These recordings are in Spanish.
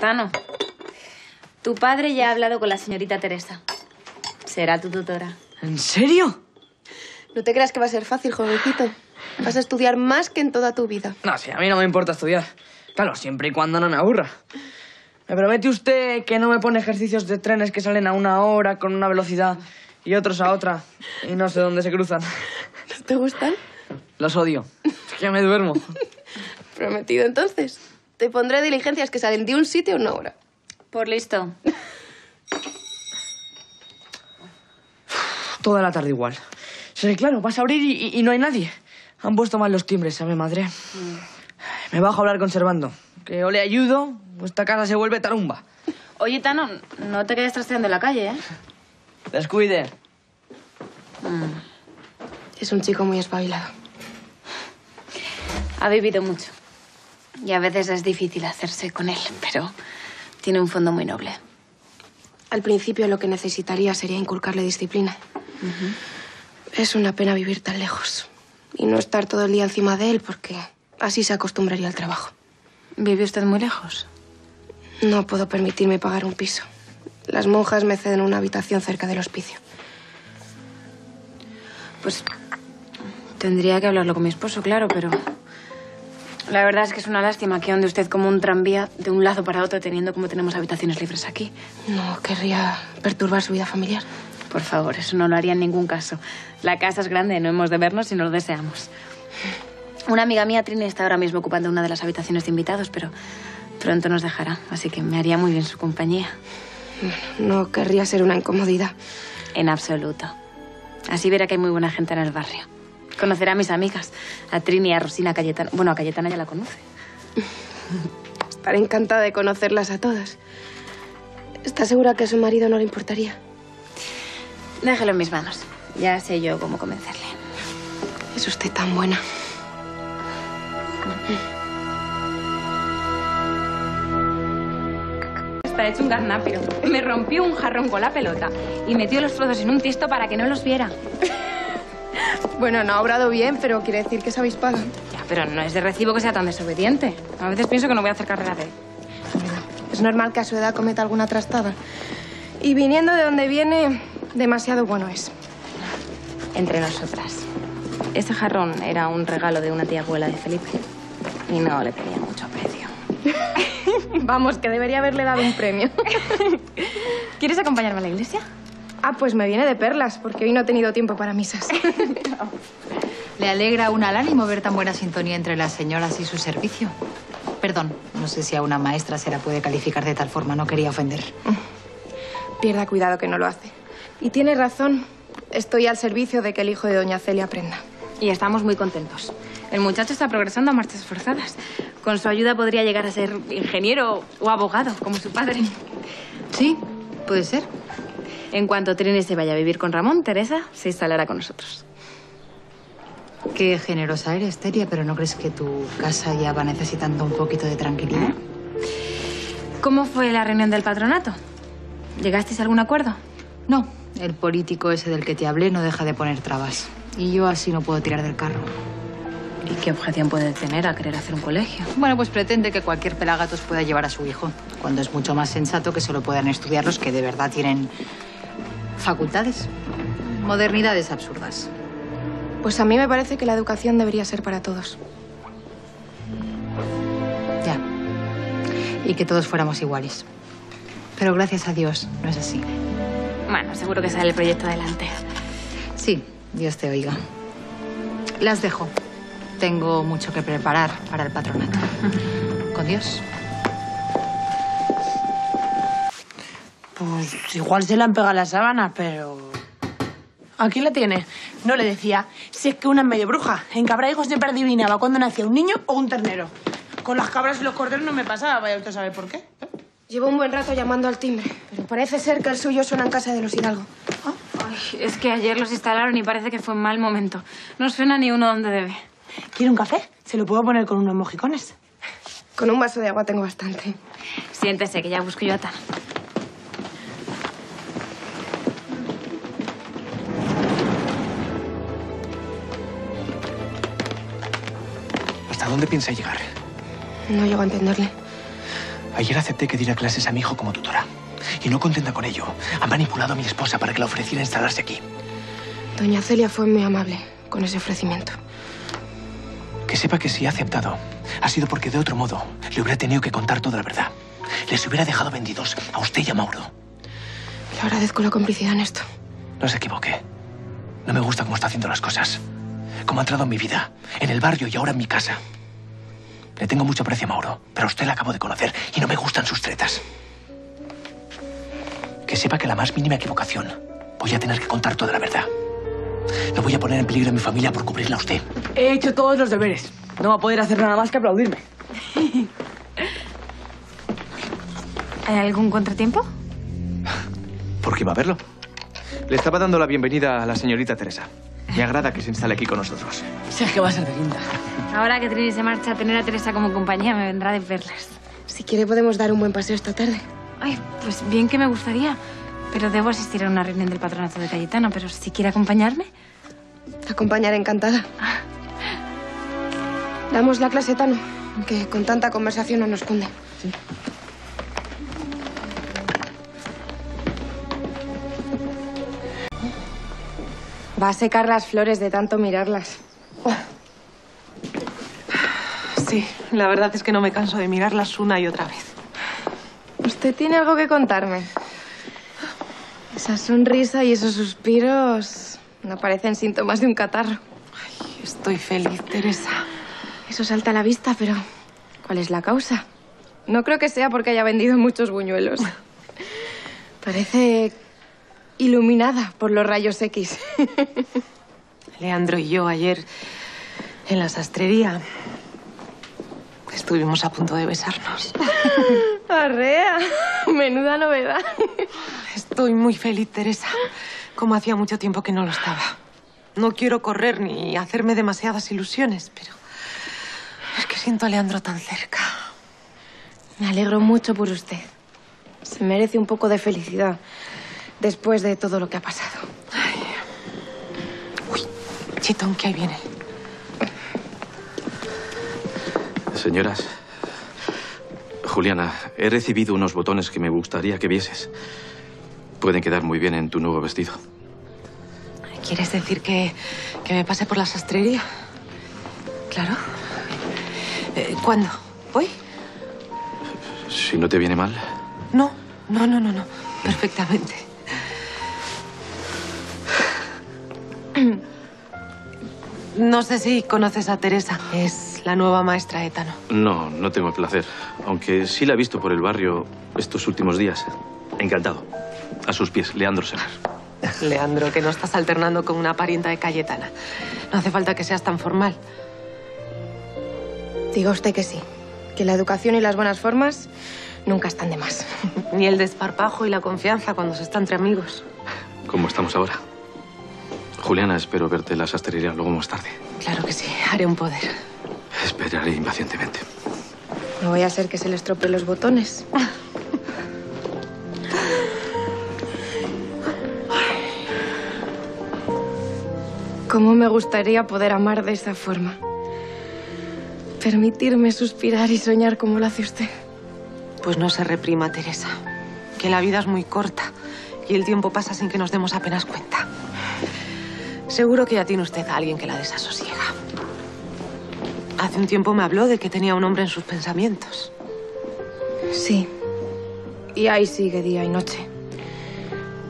Tano, tu padre ya ha hablado con la señorita Teresa. Será tu tutora. ¿En serio? No te creas que va a ser fácil, jovencito. Vas a estudiar más que en toda tu vida. No, sí, a mí no me importa estudiar. Claro, siempre y cuando no me aburra. ¿Me promete usted que no me pone ejercicios de trenes que salen a una hora con una velocidad y otros a otra y no sé dónde se cruzan? ¿No te gustan? Los odio. Es que me duermo. Prometido entonces. Te pondré diligencias que salen de un sitio a una hora. Por listo. Toda la tarde igual. Sí, claro, vas a abrir y, y no hay nadie. Han puesto mal los timbres, ¿sabe, madre? Me bajo a hablar conservando. Que o le ayudo o esta casa se vuelve tarumba. Oye, Tano, no te quedes trasteando en la calle, ¿eh? Descuide. Es un chico muy espabilado. Ha vivido mucho. Y a veces es difícil hacerse con él, pero tiene un fondo muy noble. Al principio lo que necesitaría sería inculcarle disciplina. Es una pena vivir tan lejos y no estar todo el día encima de él porque así se acostumbraría al trabajo. ¿Vive usted muy lejos? No puedo permitirme pagar un piso. Las monjas me ceden una habitación cerca del hospicio. Pues tendría que hablarlo con mi esposo, claro, pero la verdad es que es una lástima que ande usted como un tranvía de un lado para otro teniendo como tenemos habitaciones libres aquí. No querría perturbar su vida familiar. Por favor, eso no lo haría en ningún caso. La casa es grande, no hemos de vernos si no lo deseamos. Una amiga mía, Trini, está ahora mismo ocupando una de las habitaciones de invitados, pero pronto nos dejará, así que me haría muy bien su compañía. No querría ser una incomodidad. En absoluto. Así verá que hay muy buena gente en el barrio. Conocerá a mis amigas, a Trini, a Rosina, a Cayetana. Bueno, a Cayetana ya la conoce. Estaré encantada de conocerlas a todas. ¿Está segura que a su marido no le importaría? Déjelo en mis manos. Ya sé yo cómo convencerle. Es usted tan buena. Está hecho un garnápero. Me rompió un jarrón con la pelota y metió los trozos en un tiesto para que no los viera. Bueno, no ha obrado bien, pero quiere decir que sabéis pagar. Ya, pero no es de recibo que sea tan desobediente. A veces pienso que no voy a hacer carrera de él. Es normal que a su edad cometa alguna trastada. Y viniendo de donde viene, demasiado bueno es. Entre nosotras. Ese jarrón era un regalo de una tía abuela de Felipe. Y no le tenía mucho aprecio. Vamos, que debería haberle dado un premio. ¿Quieres acompañarme a la iglesia? Ah, pues me viene de perlas, porque hoy no he tenido tiempo para misas. Le alegra aún al ánimo ver tan buena sintonía entre las señoras y su servicio. Perdón, no sé si a una maestra se la puede calificar de tal forma, no quería ofender. Pierda cuidado que no lo hace. Y tiene razón. Estoy al servicio de que el hijo de doña Celia aprenda. Y estamos muy contentos. El muchacho está progresando a marchas forzadas. Con su ayuda podría llegar a ser ingeniero o abogado, como su padre. Sí, puede ser. En cuanto Trini se vaya a vivir con Ramón, Teresa se instalará con nosotros. Qué generosa eres, Teria, pero ¿no crees que tu casa ya va necesitando un poquito de tranquilidad? ¿Cómo fue la reunión del patronato? ¿Llegasteis a algún acuerdo? No, el político ese del que te hablé no deja de poner trabas. Y yo así no puedo tirar del carro. ¿Y qué objeción puede tener a querer hacer un colegio? Bueno, pues pretende que cualquier pelagatos pueda llevar a su hijo, cuando es mucho más sensato que solo puedan estudiar los que de verdad tienen facultades. Modernidades absurdas. Pues a mí me parece que la educación debería ser para todos. Ya. Y que todos fuéramos iguales. Pero gracias a Dios no es así. Bueno, seguro que sale el proyecto adelante. Sí, Dios te oiga. Las dejo. Tengo mucho que preparar para el patronato. Con Dios. Pues igual se le han pegado las sábanas, pero... Aquí la tiene. No le decía. Si es que una es medio bruja. En Cabraigo siempre adivinaba cuándo nacía un niño o un ternero. Con las cabras y los corderos no me pasaba. Vaya usted sabe por qué. ¿eh? Llevo un buen rato llamando al timbre, pero parece ser que el suyo suena en casa de los Hidalgo. Ay, es que ayer los instalaron y parece que fue un mal momento. No suena ni uno donde debe. ¿Quiere un café? Se lo puedo poner con unos mojicones. Con un vaso de agua tengo bastante. Siéntese, que ya busco yo a Tana. Dónde piensa llegar? No llego a entenderle. Ayer acepté que diera clases a mi hijo como tutora. Y no contenta con ello, ha manipulado a mi esposa para que le ofreciera instalarse aquí. Doña Celia fue muy amable con ese ofrecimiento. Que sepa que si ha aceptado, ha sido porque de otro modo le hubiera tenido que contar toda la verdad. Les hubiera dejado vendidos a usted y a Mauro. Le agradezco la complicidad en esto. No se equivoque. No me gusta cómo está haciendo las cosas. Cómo ha entrado en mi vida, en el barrio y ahora en mi casa. Le tengo mucho aprecio a Mauro, pero a usted la acabo de conocer y no me gustan sus tretas. Que sepa que la más mínima equivocación voy a tener que contar toda la verdad. No voy a poner en peligro a mi familia por cubrirla a usted. He hecho todos los deberes. No va a poder hacer nada más que aplaudirme. ¿Hay algún contratiempo? ¿Por qué va a verlo? Le estaba dando la bienvenida a la señorita Teresa. Me agrada que se instale aquí con nosotros. Es que va a ser de linda. Ahora que Trini se marcha, tener a Teresa como compañía me vendrá de perlas. Si quiere podemos dar un buen paseo esta tarde. Ay, pues bien que me gustaría. Pero debo asistir a una reunión del patronato de Cayetano. Pero si quiere acompañarme. Te acompañaré encantada. Damos la clase, Tano, que con tanta conversación no nos cunde. Va a secar las flores de tanto mirarlas. Sí, la verdad es que no me canso de mirarlas una y otra vez. Usted tiene algo que contarme. Esa sonrisa y esos suspiros no parecen síntomas de un catarro. Estoy feliz, Teresa. Eso salta a la vista, pero ¿cuál es la causa? No creo que sea porque haya vendido muchos buñuelos. Parece iluminada por los rayos X. Leandro y yo ayer en la sastrería estuvimos a punto de besarnos. Arrea, menuda novedad. Estoy muy feliz, Teresa. Como hacía mucho tiempo que no lo estaba. No quiero correr ni hacerme demasiadas ilusiones, pero es que siento a Leandro tan cerca. Me alegro mucho por usted. Se merece un poco de felicidad después de todo lo que ha pasado. Uy, Chitón, que ahí viene. Señoras. Juliana, he recibido unos botones que me gustaría que vieses. Pueden quedar muy bien en tu nuevo vestido. ¿Quieres decir que, que me pase por la sastrería? Claro. Eh, ¿Cuándo? ¿Hoy? Si no te viene mal. No, no, no, no, no. Perfectamente. No sé si conoces a Teresa. Es la nueva maestra de Tano. No, no tengo el placer. Aunque sí la he visto por el barrio estos últimos días. Encantado. A sus pies, Leandro Senar. Leandro, que no estás alternando con una parienta de Cayetana. No hace falta que seas tan formal. Diga usted que sí, que la educación y las buenas formas nunca están de más. Ni el desparpajo y la confianza cuando se está entre amigos. ¿Cómo estamos ahora? Juliana, espero verte en la sastrería luego más tarde. Claro que sí, haré un poder. Esperaré impacientemente. No voy a ser que se le estropeen los botones. ¿Cómo me gustaría poder amar de esa forma? Permitirme suspirar y soñar como lo hace usted. Pues no se reprima, Teresa. Que la vida es muy corta y el tiempo pasa sin que nos demos apenas cuenta. Seguro que ya tiene usted a alguien que la desasosiega. Hace un tiempo me habló de que tenía un hombre en sus pensamientos. Sí. Y ahí sigue día y noche.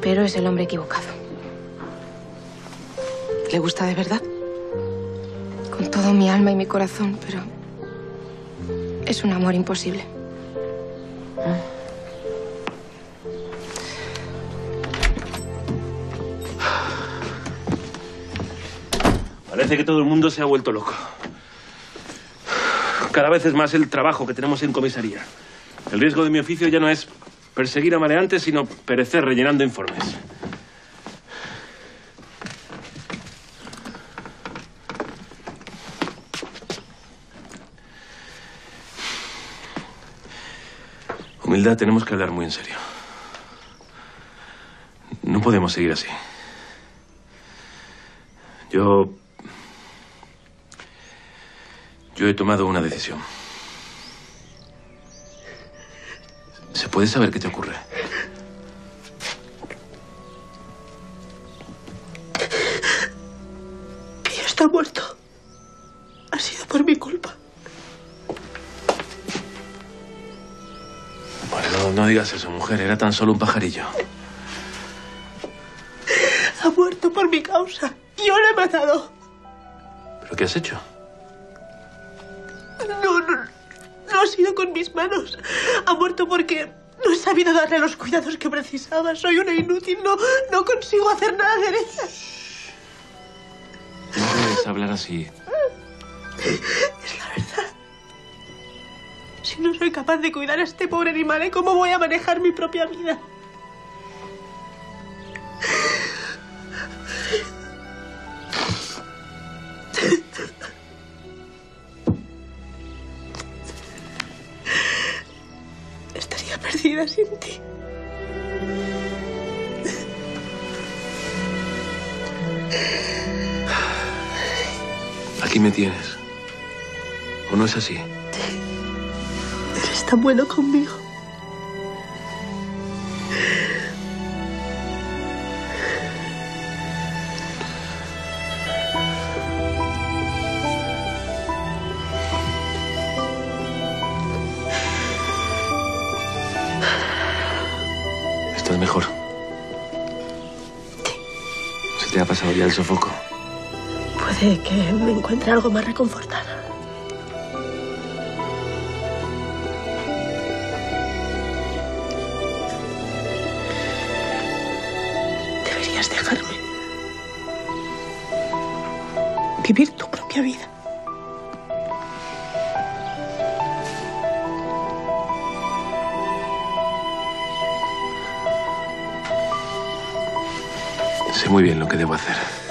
Pero es el hombre equivocado. ¿Le gusta de verdad? Con todo mi alma y mi corazón, pero es un amor imposible. Que todo el mundo se ha vuelto loco. Cada vez es más el trabajo que tenemos en comisaría. El riesgo de mi oficio ya no es perseguir a maleantes, sino perecer rellenando informes. Humildad, tenemos que hablar muy en serio. No podemos seguir así. Yo... Yo he tomado una decisión. ¿Se puede saber qué te ocurre? Que ya está muerto. Ha sido por mi culpa. Bueno, no, no digas eso, mujer. Era tan solo un pajarillo. Ha muerto por mi causa. Yo lo he matado. ¿Pero qué has hecho? No, no, no ha sido con mis manos. Ha muerto porque no he sabido darle los cuidados que precisaba. Soy una inútil. No, no consigo hacer nada derecha. No debes hablar así. Es la verdad. Si no soy capaz de cuidar a este pobre animal, ¿eh? ¿cómo voy a manejar mi propia vida? Me tienes. ¿O no es así? Eres tan bueno conmigo. ¿Estás mejor? ¿Se te ha pasado ya el sofoco? Puede que me encuentre algo más reconfortada. Deberías dejarme vivir tu propia vida. Sé muy bien lo que debo hacer.